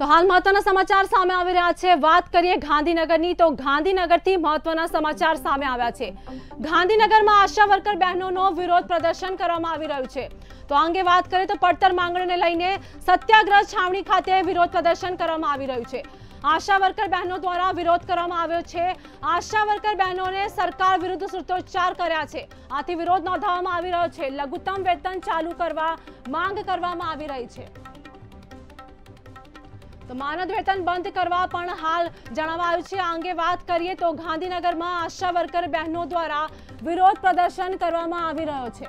તો હાલ મહત્વના સમાચાર સામે આવી રહ્યા છે. વાત કરીએ ગાંધીનગરની, તો ગાંધીનગરથી મહત્વના સમાચાર સામે આવ્યા છે. ગાંધીનગરમાં આશા વર્કર બહેનોનો વિરોધ પ્રદર્શન કરવામાં આવી રહ્યું છે. તો આ અંગે વાત કરીએ તો પડતર માંગણીને લઈને સત્યાગ્રહ છાવણી ખાતે વિરોધ પ્રદર્શન કરવામાં આવી રહ્યું છે. આશા વર્કર બહેનો દ્વારા વિરોધ કરવામાં આવ્યો છે. આશા વર્કર બહેનોને સરકાર વિરુદ્ધ સૂત્રોચ્ચાર કર્યા છે. આથી વિરોધ નોંધાવવામાં આવી રહ્યો છે. લઘુત્તમ વેતન ચાલુ કરવા માંગ કરવામાં આવી રહી છે. તો માનદ વેતન બંધ કરવા પણ હાલ જણાવાયું છે. આ અંગે વાત કરીએ તો ગાંધીનગરમાં આશા વર્કર બહેનો દ્વારા વિરોધ પ્રદર્શન કરવામાં આવી રહ્યો છે.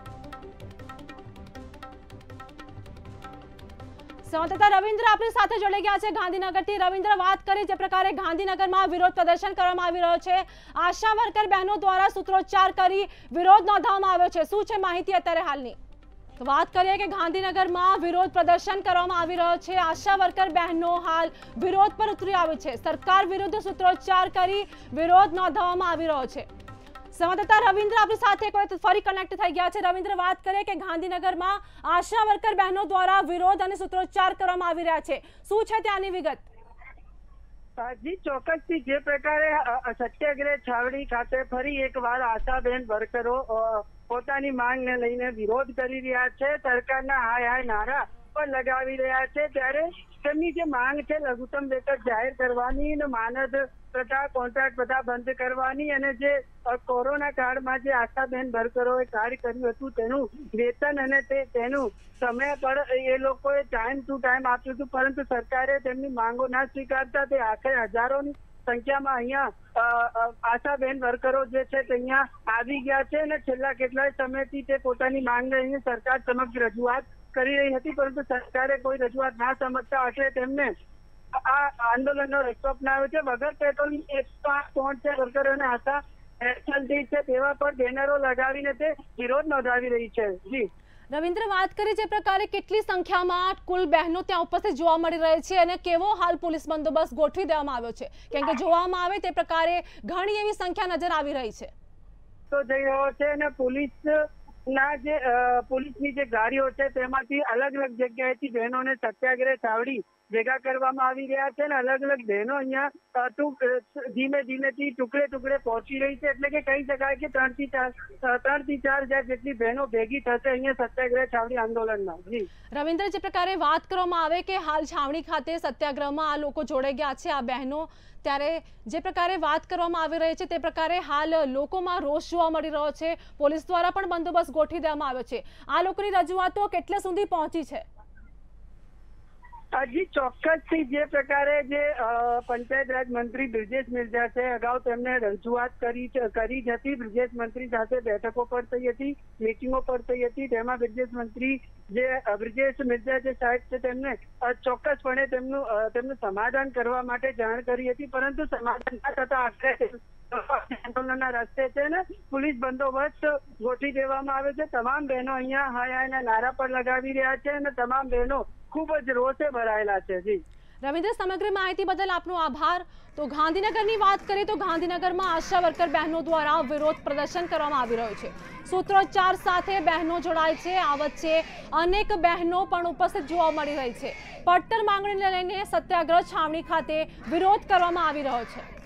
સંવાદદાતા રવિન્દ્ર આપણી સાથે જોડાઈ ગયા છે. ગાંધીનગરથી રવિન્દ્ર વાત કરી જે પ્રકારે ગાંધીનગરમાં વિરોધ પ્રદર્શન કરવામાં આવી રહ્યો છે. આશા વર્કર બહેનો દ્વારા સૂત્રોચ્ચાર કરી વિરોધ નોંધાવવામાં આવ્યો છે. શું છે માહિતી અત્યારે હાલની? વાત કરીએ કે ગાંધીનગરમાં વિરોધ પ્રદર્શન કરવામાં આવી રહ્યો છે. આશા વર્કર બહેનો હાલ વિરોધ પર ઉતરી આવી છે. સરકાર વિરુદ્ધ સૂત્રોચ્ચાર કરી વિરોધ નોંધાવવામાં આવી રહ્યો છે. સંવાદદાતા રવિન્દ્ર આપણી સાથે એક ફરી કનેક્ટ થઈ ગયા છે. રવિન્દ્ર, વાત કરીએ કે ગાંધીનગરમાં આશા વર્કર બહેનો દ્વારા વિરોધ અને સૂત્રોચ્ચાર કરવામાં આવી રહ્યા છે. શું છે ત્યાંની વિગત? જી ચોક્કસથી જે પ્રકારે સત્યાગ્રહ છાવડી ખાતે ફરી એકવાર આશાબેન વર્કરો પોતાની પોતાની માંગને લઈને વિરોધ કરી રહ્યા છે. સરકારના હાય હાય નારા પણ લગાવી રહ્યા છે ત્યારે તેમની જે માંગ છે, લઘુત્તમ વેતન જાહેર કરવાની અને માનદ પ્રથા કોન્ટ્રાક્ટ બધા બંધ કરવાની અને જે કોરોના કાળમાં જે આશાબેન ભરકરોએ કાર્ય કર્યું હતું, તેનું વેતન અને તે, તેનું સમય પર એ લોકોએ ટાઈમ ટુ ટાઈમ આપ્યું હતું, પરંતુ સરકારે તેમની માંગો ના સ્વીકારતા તે આખરે હજારોની સંખ્યામાં અહીંયા આશાબેન વર્કરો જે છે તે અહીંયા આવી ગયા છે અને છેલ્લા કેટલાય સમયથી તે પોતાની માંગ લઈને સરકાર સમક્ષ રજૂઆત કરી રહી હતી પરંતુ સરકારે કોઈ રજૂઆત ના સમજતા આખરે તેમને આ આંદોલનનો રસ્તો અપનાવ્યો છે. વગર પેટ્રોલની એકસો આઠ પહોંચ છે વર્કરોને આશા હેઠળથી છે તેવા પર બેનરો લગાવીને તે વિરોધ નોંધાવી રહી છે. જી. રવિન્દ્ર વાત કરી જે પ્રકારે કેટલી સંખ્યામાં કુલ બહેનો ત્યાં ઉપસ્થિત જોવા મળી રહી છે અને કેવો હાલ પોલીસ બંદોબસ્ત ગોઠવી દેવામાં આવ્યો છે? કેમ કે જોવામાં આવે તે પ્રકારે ઘણી એવી સંખ્યા નજર આવી રહી છે. તો જઈ રહ્યો છે અને પોલીસ ના જે પોલીસની જે ગાડીઓ છે તેમાંથી અલગ અલગ જગ્યાએથી બહેનોને સત્યાગ્રહ ચાવડી ભેગા કરવામાં આવી રહ્યા છે અને અલગ અલગ બહેનો અહીંયા ધીમે ધીમે ધીમેથી ટુકડે ટુકડે પહોંચી રહી છે એટલે કે કહી શકાય કે ત્રણથી ચાર ત્રણથી ચાર હજાર જેટલી બહેનો ભેગી થશે અહીંયા સત્યાગ્રહ છાવણી આંદોલનમાં. જી. રવિન્દ્ર, જે પ્રકારે વાત કરવામાં આવે કે હાલ છાવણી ખાતે સત્યાગ્રહમાં આ લોકો જોડાઈ ગયા છે, આ બહેનો, ત્યારે જે પ્રકારે વાત કરવામાં આવી રહી છે તે પ્રકારે હાલ લોકોમાં રોષ જોવા મળી રહ્યો છે. પોલીસ દ્વારા પણ બંદોબસ્ત ગોઠવી દેવામાં આવ્યો છે. આ લોકોની રજૂઆતો કેટલે સુધી પહોંચી છે? હજી ચોક્કસથી જે પ્રકારે જે પંચાયત રાજ મંત્રી બ્રિજેશ મિર્જા છે, અગાઉ તેમને રજૂઆત કરી કરી જ હતી. બ્રિજેશ મંત્રી સાથે બેઠકો પર થઈ હતી મિટિંગો પર થઈ હતી. તેમાં બ્રિજેશ મંત્રી જે બ્રિજેશ મિર્જા જે સાહેબ છે તેમને ચોક્કસપણે તેમનું તેમનું સમાધાન કરવા માટે જાણ કરી હતી. પરંતુ સમાધાન ના થતા આખરે આંદોલનના રસ્તે છે ને, પોલીસ બંદોબસ્ત ગોઠવી દેવામાં આવ્યો છે. તમામ બહેનો અહીંયા હાય હાયના નારા પર લગાવી રહ્યા છે અને તમામ બહેનો ખૂબ જ રોષે ભરાયેલા છે, જી. રવિન્દ્ર, સમગ્ર માહિતી બદલ આપનો આભાર. તો ગાંધીનગરની વાત કરીએ તો ગાંધીનગરમાં આશા વર્કર બહેનો દ્વારા વિરોધ પ્રદર્શન કરવામાં આવી રહ્યો છે. સૂત્રોચ્ચાર સાથે બહેનો જોડાય છે. આ વચ્ચે અનેક બહેનો પણ ઉપસ્થિત જોવા મળી રહી છે. પડતર માંગણીને લઈને સત્યાગ્રહ છાવણી ખાતે વિરોધ કરવામાં આવી રહ્યો છે.